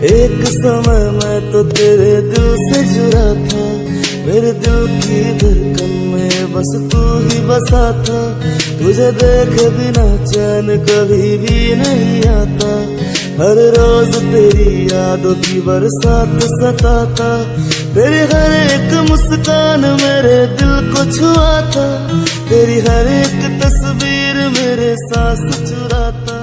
एक समय मैं तो तेरे दिल से जुड़ा था। मेरे दिल की धड़कन में बस तू ही बसा था। तुझे देख बिना चैन कभी भी नहीं आता। हर रोज तेरी यादों की बरसात सताता। तेरी हर एक मुस्कान मेरे दिल को छुआ था तेरी हर एक तस्वीर मेरे सांस चुराता।